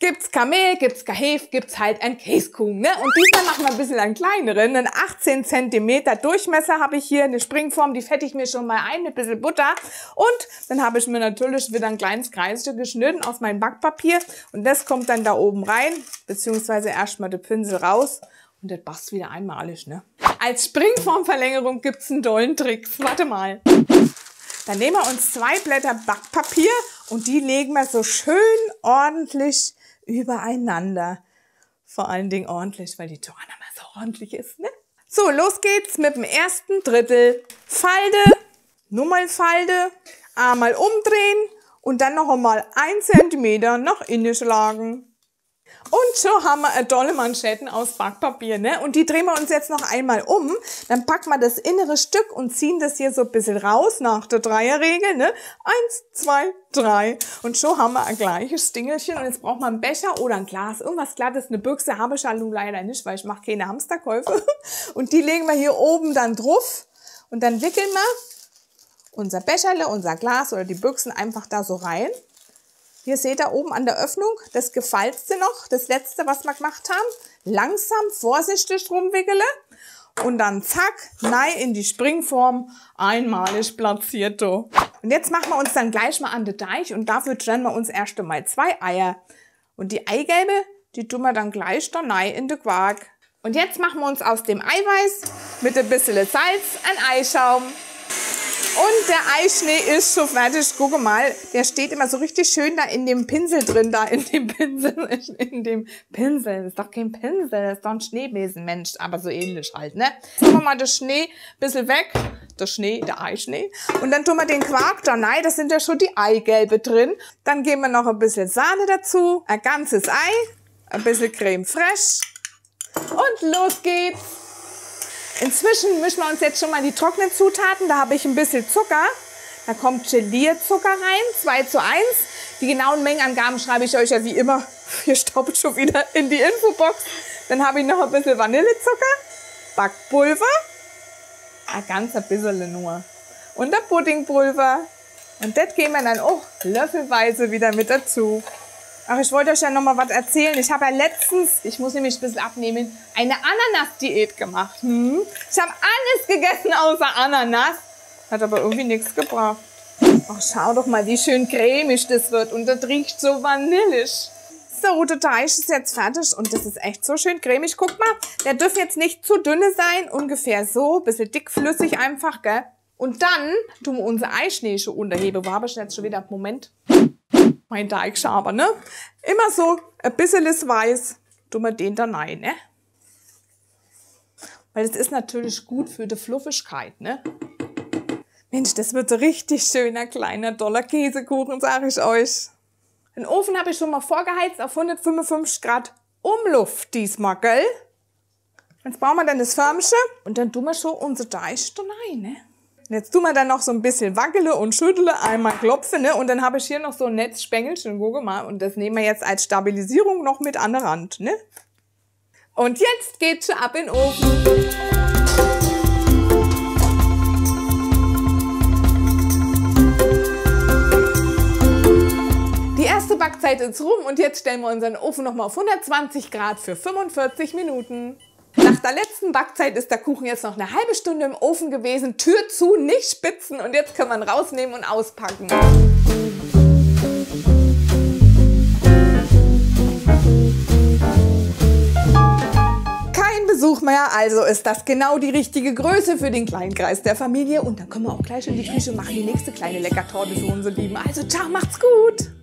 Gibt's Kamel, gibt's Kahef, gibt's halt ein Käsekuchen. Ne? Und diesmal machen wir ein bisschen einen kleineren. Einen 18 cm Durchmesser habe ich hier. Eine Springform, die fette ich mir schon mal ein mit ein bisschen Butter. Und dann habe ich mir natürlich wieder ein kleines Kreisstück geschnitten aus meinem Backpapier. Und das kommt dann da oben rein, beziehungsweise erstmal der Pinsel raus. Und das passt wieder einmalig, ne? Als Springformverlängerung gibt's einen tollen Tricks. Warte mal. Dann nehmen wir uns zwei Blätter Backpapier und die legen wir so schön ordentlich übereinander. Vor allen Dingen ordentlich, weil die Torte immer so ordentlich ist, ne? So, los geht's mit dem ersten Drittel. Falde, nochmal Falde, einmal umdrehen und dann noch einmal ein Zentimeter nach innen schlagen. Und schon haben wir tolle Manschetten aus Backpapier, ne? Und die drehen wir uns jetzt noch einmal um. Dann packen wir das innere Stück und ziehen das hier so ein bisschen raus nach der Dreierregel, ne? Eins, zwei, drei. Und schon haben wir ein gleiches Dingelchen. Und jetzt braucht man einen Becher oder ein Glas. Irgendwas Glattes, eine Büchse habe ich halt nun leider nicht, weil ich mache keine Hamsterkäufe. Und die legen wir hier oben dann drauf. Und dann wickeln wir unser Becherle, unser Glas oder die Büchsen einfach da so rein. Hier seht ihr oben an der Öffnung das Gefalzte noch, das letzte, was wir gemacht haben. Langsam, vorsichtig rumwickeln und dann zack, nein in die Springform, einmalig platziert. Und jetzt machen wir uns dann gleich mal an den Teich und dafür trennen wir uns erst einmal zwei Eier. Und die Eigelbe, die tun wir dann gleich da rein in den Quark. Und jetzt machen wir uns aus dem Eiweiß mit ein bisschen Salz ein Eischaum. Und der Eischnee ist schon fertig. Gucke mal, der steht immer so richtig schön da in dem Pinsel drin, da in dem Pinsel, in dem Pinsel. Das ist doch kein Pinsel, das ist doch ein Schneebesen, Mensch, aber so ähnlich halt, ne? Tun wir mal den Schnee ein bisschen weg. Der Schnee, der Eischnee. Und dann tun wir den Quark da rein, das sind ja schon die Eigelbe drin. Dann geben wir noch ein bisschen Sahne dazu, ein ganzes Ei, ein bisschen Creme fraiche. Und los geht's! Inzwischen mischen wir uns jetzt schon mal die trockenen Zutaten. Da habe ich ein bisschen Zucker. Da kommt Gelierzucker rein, 2 zu 1. Die genauen Mengenangaben schreibe ich euch ja wie immer. Hier staubt schon wieder in die Infobox. Dann habe ich noch ein bisschen Vanillezucker, Backpulver, ein ganz ein bisschen nur. Und der Puddingpulver. Und das geben wir dann auch löffelweise wieder mit dazu. Ach, ich wollte euch ja noch mal was erzählen. Ich habe ja letztens, ich muss nämlich ein bisschen abnehmen, eine Ananas-Diät gemacht. Hm? Ich habe alles gegessen außer Ananas. Hat aber irgendwie nichts gebracht. Ach, schau doch mal, wie schön cremig das wird. Und das riecht so vanillisch. So, der Teig ist jetzt fertig und das ist echt so schön cremig. Guck mal, der dürfte jetzt nicht zu dünne sein. Ungefähr so, bisschen dickflüssig einfach, gell? Und dann tun wir unsere Eischnee schon unterheben. Wo habe ich jetzt schon wieder? Moment mein Teigschaber, ne? Immer so ein bisschen weiß, tun wir den da rein, ne? Weil es ist natürlich gut für die Fluffigkeit, ne? Mensch, das wird so richtig schöner, kleiner, toller Käsekuchen, sage ich euch. Den Ofen habe ich schon mal vorgeheizt auf 155 Grad Umluft diesmal, gell? Jetzt brauchen wir dann das Förmchen und dann tun wir schon unsere Teig da rein, ne? Und jetzt tun wir dann noch so ein bisschen wackele und schüttle, einmal klopfe, ne? Und dann habe ich hier noch so ein Netzspengelchen, gucke mal. Und das nehmen wir jetzt als Stabilisierung noch mit an der Rand, ne? Und jetzt geht's schon ab in den Ofen. Die erste Backzeit ist rum und jetzt stellen wir unseren Ofen nochmal auf 120 Grad für 45 Minuten. Nach der letzten Backzeit ist der Kuchen jetzt noch eine halbe Stunde im Ofen gewesen. Tür zu, nicht spitzen und jetzt kann man rausnehmen und auspacken. Kein Besuch mehr, also ist das genau die richtige Größe für den kleinen Kreis der Familie. Und dann kommen wir auch gleich in die Küche machen die nächste kleine Leckertorte für unsere Lieben. Also ciao, macht's gut!